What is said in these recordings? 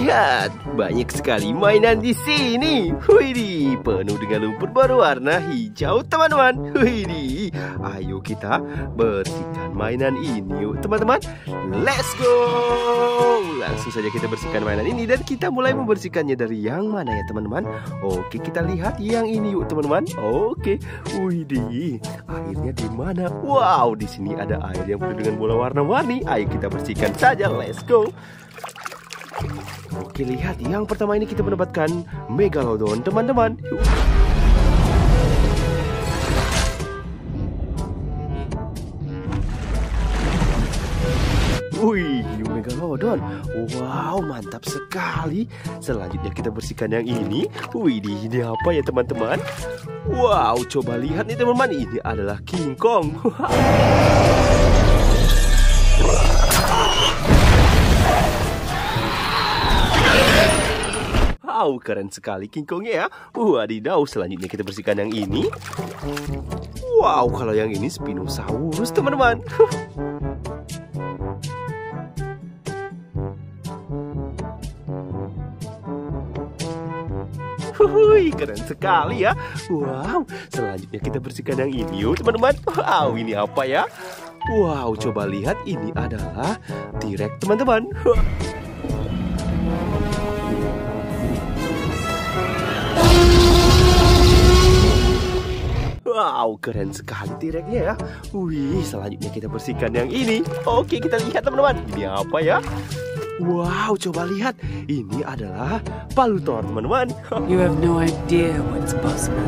Lihat, banyak sekali mainan di sini. Wih, penuh dengan lumpur berwarna hijau, teman-teman. Wih, ayo kita bersihkan mainan ini yuk, teman-teman. Let's go. Langsung saja kita bersihkan mainan ini dan kita mulai membersihkannya dari yang mana ya, teman-teman? Oke, kita lihat yang ini yuk, teman-teman. Oke. Wih, airnya di mana? Wow, di sini ada air yang penuh dengan bola warna-warni. Ayo kita bersihkan saja. Let's go. Oke lihat yang pertama ini kita mendapatkan Megalodon teman-teman Wih, Megalodon. Wow, mantap sekali. Selanjutnya kita bersihkan yang ini. Wih, ini apa ya teman-teman? Wow, coba lihat nih teman-teman. Ini adalah King Kong. Wow, keren sekali King Kongnya ya. Wadidaw, selanjutnya kita bersihkan yang ini. Wow, kalau yang ini Spinosaurus, teman-teman. Wuih, keren sekali ya. Wow, selanjutnya kita bersihkan yang ini yuk teman-teman. Wow, ini apa ya? Wow, coba lihat ini adalah T-Rex teman-teman. Wow, keren sekali T-Rex-nya ya. Wih, selanjutnya kita bersihkan yang ini. Oke, kita lihat teman-teman. Ini apa ya? Wow, coba lihat. Ini adalah palutor, teman-teman. You have no idea what's possible.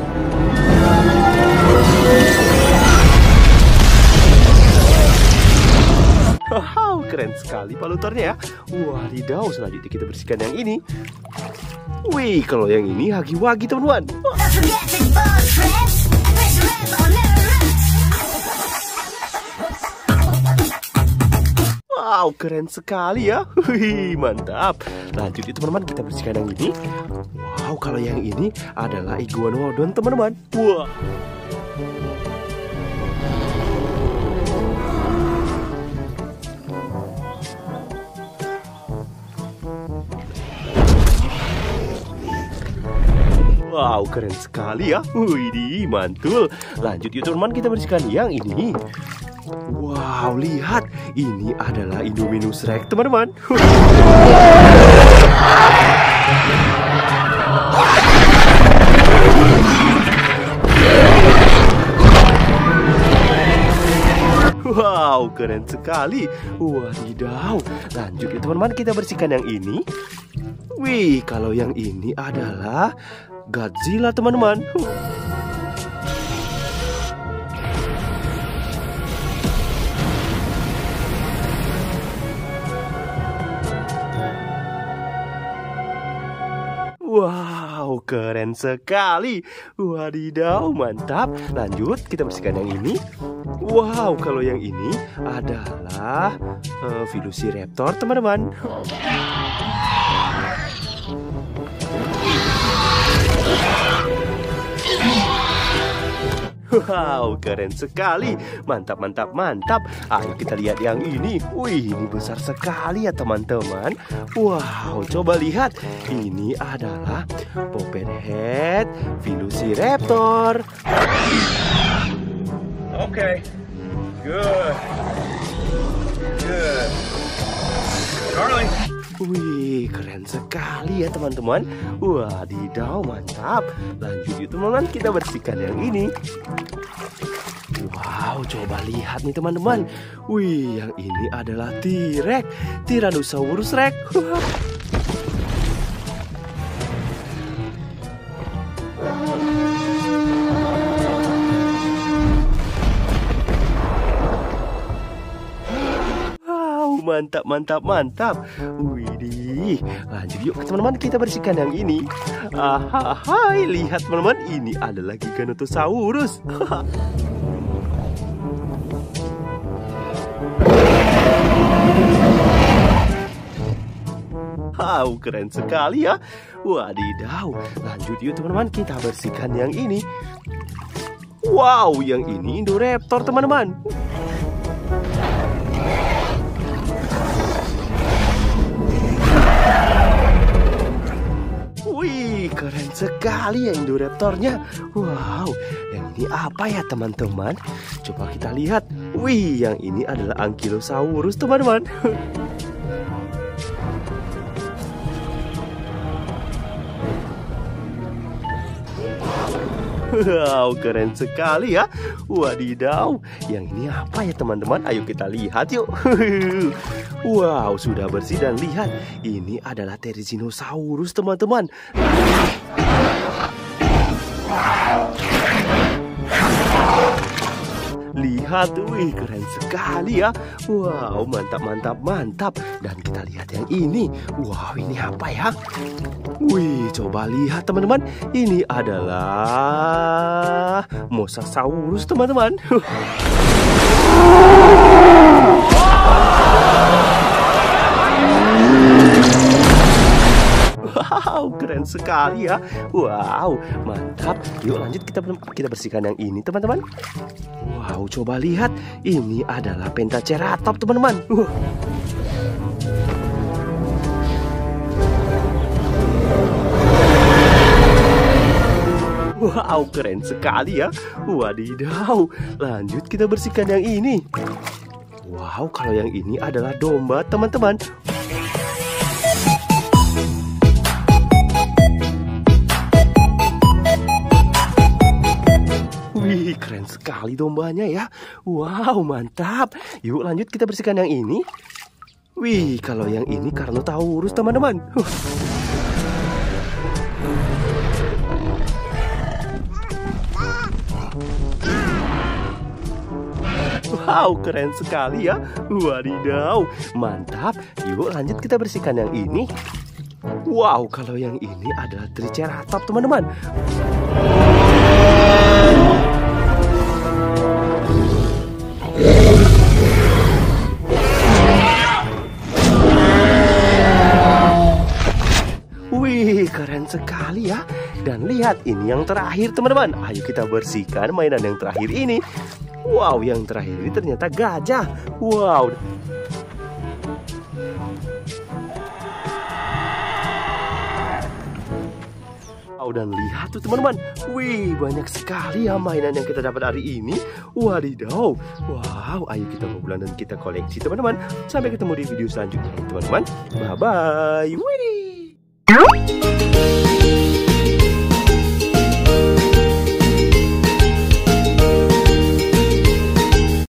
Wow, keren sekali palutornya ya. Wadidaw, selanjutnya kita bersihkan yang ini. Wih, kalau yang ini hagi-wagi, teman-teman. Wow, keren sekali ya. Wih, mantap. Lanjut itu teman-teman, kita bersihkan yang ini. Wow, kalau yang ini adalah iguanodon, teman-teman. Wah. Wow, keren sekali ya. Wih, mantul. Lanjut yuk teman-teman, kita bersihkan yang ini. Wow, lihat. Ini adalah Indominus Rex, teman-teman. Wow, keren sekali. Wadidaw. Lanjut ya teman-teman, kita bersihkan yang ini. Wih, kalau yang ini adalah Godzilla, teman-teman. Keren sekali. Wadidaw, mantap. Lanjut, kita bersihkan yang ini. Wow, kalau yang ini adalah uh, Velociraptor, teman-teman. Wow, keren sekali. Mantap, mantap, mantap. Ayo kita lihat yang ini. Wih, ini besar sekali ya teman-teman. Wow, coba lihat. Ini adalah Popperhead Velociraptor. Oke, okay. good, good. Wih, keren sekali ya teman-teman. Wadidaw, mantap. Lanjut yuk teman-teman, kita bersihkan yang ini. Wow, coba lihat nih teman-teman. Wih, yang ini adalah T-Rex, Tyrannosaurus Rex. mantap, mantap, mantap. Widih. Lanjut yuk teman-teman kita bersihkan yang ini. Ahai, lihat teman-teman, ini adalah Giganotosaurus. Wow, keren sekali ya. Wadidaw. Lanjut yuk teman-teman, kita bersihkan yang ini. Wow, yang ini Indoraptor teman-teman. Wih, keren sekali ya Indoraptornya. Wow, yang ini apa ya teman-teman? Coba kita lihat. Wih, yang ini adalah Ankylosaurus teman-teman. Wow, keren sekali ya. Wadidaw, yang ini apa ya teman-teman? Ayo kita lihat yuk. Wow, sudah bersih dan lihat. Ini adalah Therizinosaurus teman-teman. Lihat, wih keren sekali ya. Wow, mantap, mantap, mantap. Dan kita lihat yang ini. Wow, ini apa ya? Wih, coba lihat teman-teman. Ini adalah Mosasaurus teman-teman Wow, keren sekali ya. Wow, mantap. Yuk lanjut kita kita bersihkan yang ini, teman-teman. Wow, coba lihat. Ini adalah Pentaceratops, teman-teman. Uh. Wow, keren sekali ya. Wadidaw. Lanjut kita bersihkan yang ini. Wow, kalau yang ini adalah domba, teman-teman. Keren sekali dombanya ya. Wow, mantap. Yuk lanjut kita bersihkan yang ini. Wih, kalau yang ini Carnotaurus teman-teman. Huh. Wow, keren sekali ya. Wadidaw, mantap. Yuk lanjut kita bersihkan yang ini. Wow, kalau yang ini adalah Triceratops, teman-teman. Sekali ya. Dan lihat, ini yang terakhir teman-teman. Ayo kita bersihkan mainan yang terakhir ini. Wow, yang terakhir ini ternyata gajah. Wow. Wow, dan lihat tuh teman-teman. Wih, banyak sekali ya mainan yang kita dapat hari ini. Wadidaw. Wow, ayo kita ngobrol dan kita koleksi teman-teman. Sampai ketemu di video selanjutnya teman-teman. Bye-bye. Wih.